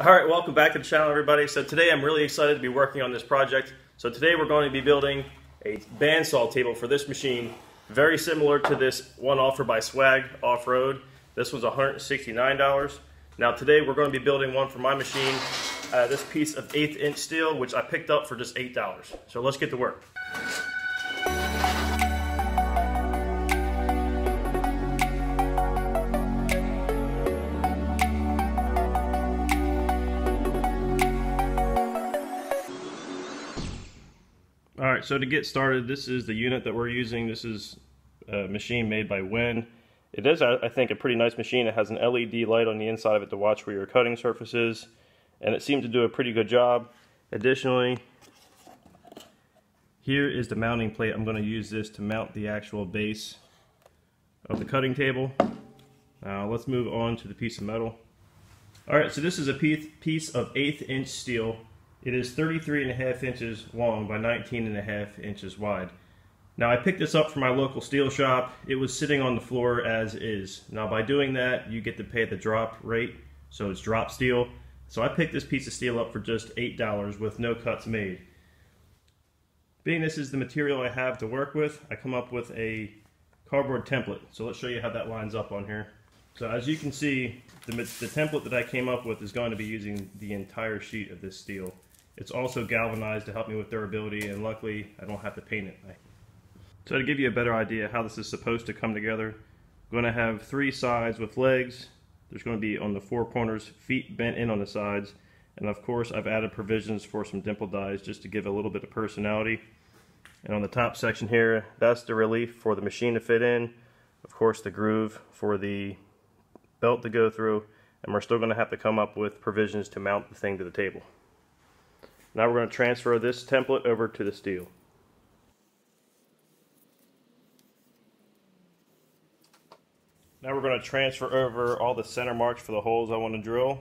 All right, welcome back to the channel, everybody. So today I'm really excited to be working on this project. So today we're going to be building a bandsaw table for this machine, very similar to this one offered by Swag Off-Road. This was $169. Now today we're going to be building one for my machine, uh, this piece of eighth inch steel, which I picked up for just $8. So let's get to work. So to get started, this is the unit that we're using. This is a machine made by Wen. It is, I think, a pretty nice machine. It has an LED light on the inside of it to watch where your cutting surface is, and it seemed to do a pretty good job. Additionally, here is the mounting plate. I'm going to use this to mount the actual base of the cutting table. Now let's move on to the piece of metal. All right, so this is a piece of eighth inch steel it is 33 and a half inches long by 19 and a half inches wide. Now I picked this up from my local steel shop. It was sitting on the floor as is. Now by doing that, you get to pay the drop rate, so it's drop steel. So I picked this piece of steel up for just $8 with no cuts made. Being this is the material I have to work with, I come up with a cardboard template. So let's show you how that lines up on here. So as you can see, the, the template that I came up with is going to be using the entire sheet of this steel. It's also galvanized to help me with durability and luckily I don't have to paint it. So to give you a better idea how this is supposed to come together, I'm going to have three sides with legs. There's going to be on the four corners feet bent in on the sides and of course I've added provisions for some dimple dies just to give a little bit of personality. And on the top section here, that's the relief for the machine to fit in. Of course the groove for the belt to go through and we're still going to have to come up with provisions to mount the thing to the table. Now we're going to transfer this template over to the steel. Now we're going to transfer over all the center marks for the holes I want to drill.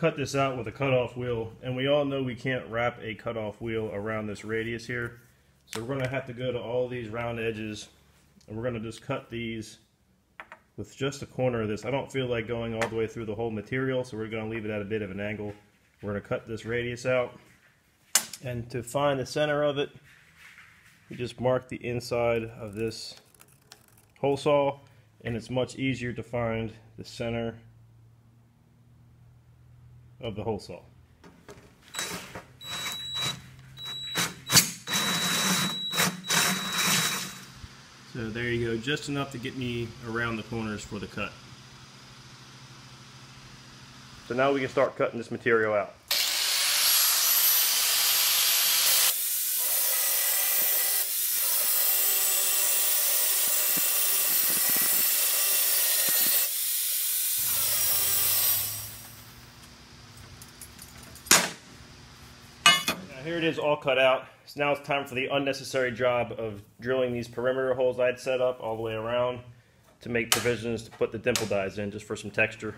Cut this out with a cutoff wheel, and we all know we can't wrap a cutoff wheel around this radius here. So we're going to have to go to all these round edges, and we're going to just cut these with just a corner of this. I don't feel like going all the way through the whole material, so we're going to leave it at a bit of an angle. We're going to cut this radius out, and to find the center of it, we just mark the inside of this hole saw, and it's much easier to find the center of the hole saw. So there you go, just enough to get me around the corners for the cut. So now we can start cutting this material out. Here it is all cut out. So now it's time for the unnecessary job of drilling these perimeter holes I'd set up all the way around to make provisions to put the dimple dies in just for some texture.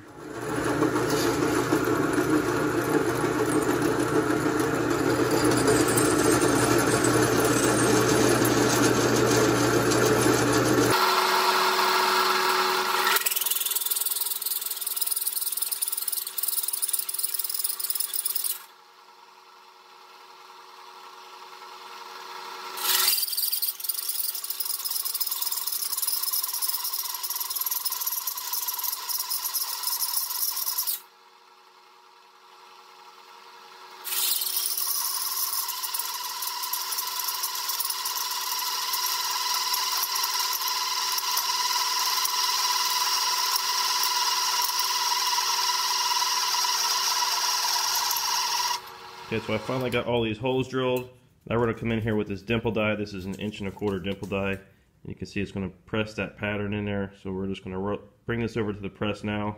Okay, so I finally got all these holes drilled. Now we're to come in here with this dimple die. This is an inch and a quarter dimple die. And you can see it's going to press that pattern in there. So we're just going to bring this over to the press now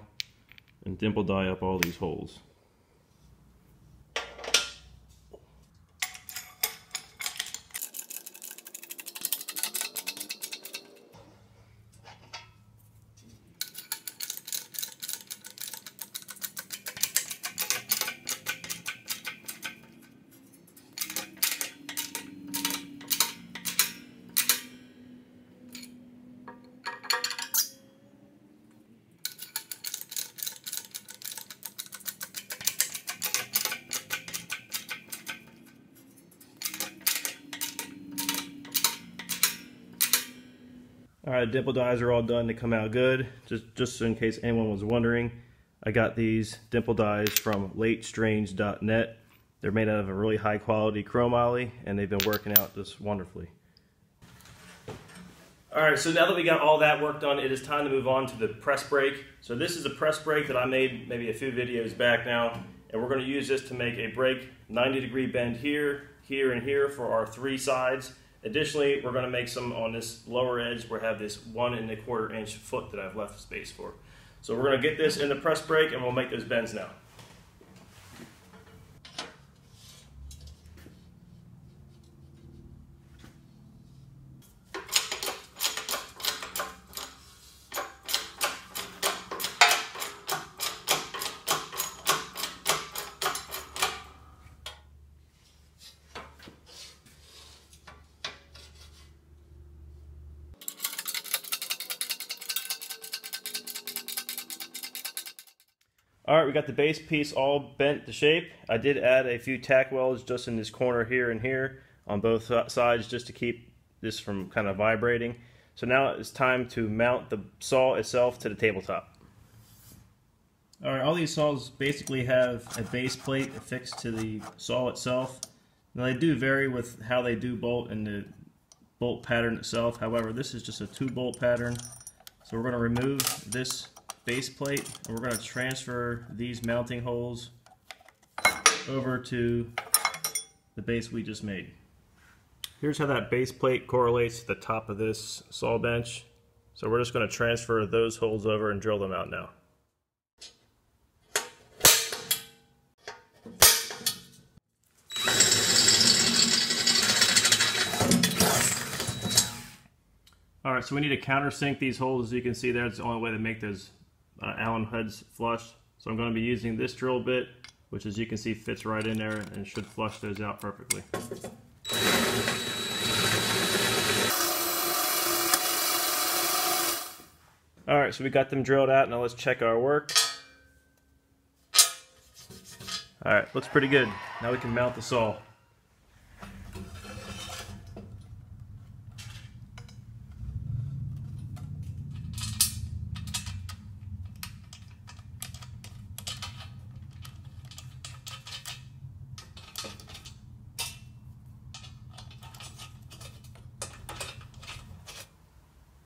and dimple die up all these holes. Right, dimple dies are all done to come out good. Just, just in case anyone was wondering, I got these dimple dies from latestrange.net. They're made out of a really high quality chrome chromoly and they've been working out just wonderfully. All right, so now that we got all that work done, it is time to move on to the press brake. So this is a press brake that I made maybe a few videos back now, and we're gonna use this to make a brake 90 degree bend here, here, and here for our three sides. Additionally, we're gonna make some on this lower edge where I have this one and a quarter inch foot that I've left space for. So we're gonna get this in the press brake and we'll make those bends now. All right, we got the base piece all bent to shape. I did add a few tack welds just in this corner here and here on both sides just to keep this from kind of vibrating. So now it's time to mount the saw itself to the tabletop. All right, all these saws basically have a base plate affixed to the saw itself. Now they do vary with how they do bolt and the bolt pattern itself. However, this is just a two bolt pattern. So we're going to remove this base plate and we're going to transfer these mounting holes over to the base we just made. Here's how that base plate correlates to the top of this saw bench. So we're just going to transfer those holes over and drill them out now. All right, so we need to countersink these holes. As you can see there, it's the only way to make those uh, Allen heads flush. So I'm going to be using this drill bit, which as you can see fits right in there and should flush those out perfectly. All right, so we got them drilled out. Now let's check our work. All right, looks pretty good. Now we can mount the saw.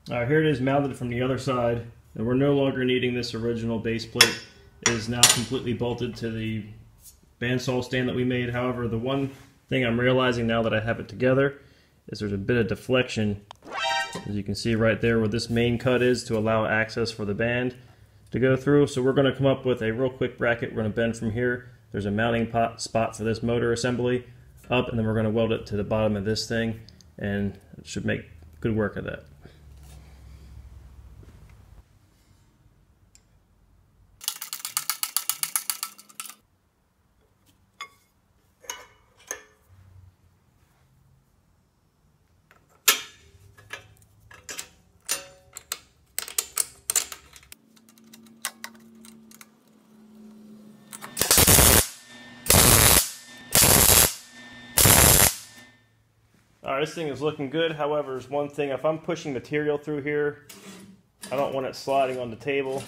Right, here it is mounted from the other side, and we're no longer needing this original base plate. It is now completely bolted to the bandsaw stand that we made. However, the one thing I'm realizing now that I have it together is there's a bit of deflection, as you can see right there where this main cut is to allow access for the band to go through. So we're going to come up with a real quick bracket. We're going to bend from here. There's a mounting pot spot for this motor assembly up, and then we're going to weld it to the bottom of this thing, and it should make good work of that. This thing is looking good. However, there's one thing. If I'm pushing material through here, I don't want it sliding on the table.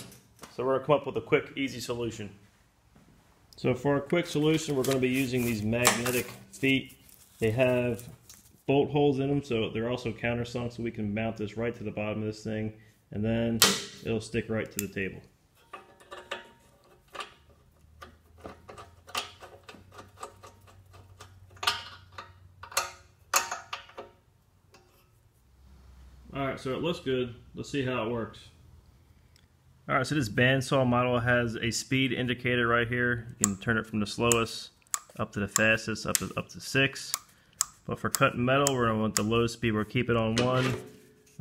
So we're gonna come up with a quick, easy solution. So for a quick solution, we're gonna be using these magnetic feet. They have bolt holes in them, so they're also countersunk, so we can mount this right to the bottom of this thing, and then it'll stick right to the table. Alright, so it looks good. Let's see how it works. Alright, so this bandsaw model has a speed indicator right here. You can turn it from the slowest up to the fastest, up to, up to 6. But for cutting metal, we're to want the low speed. We'll keep it on 1. And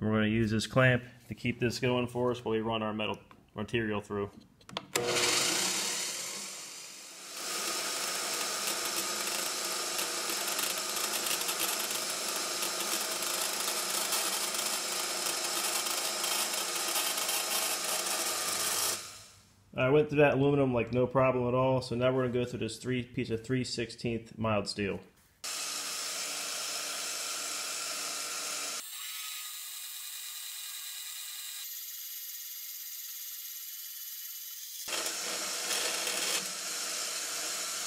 we're going to use this clamp to keep this going for us while we run our metal material through. I went through that aluminum like no problem at all. So now we're gonna go through this three piece of 3 16th mild steel.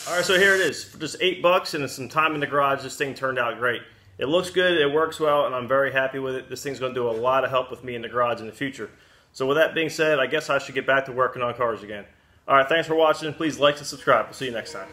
All right, so here it is. For just eight bucks and some time in the garage, this thing turned out great. It looks good, it works well, and I'm very happy with it. This thing's gonna do a lot of help with me in the garage in the future. So with that being said, I guess I should get back to working on cars again. All right, thanks for watching. Please like and subscribe. We'll see you next time.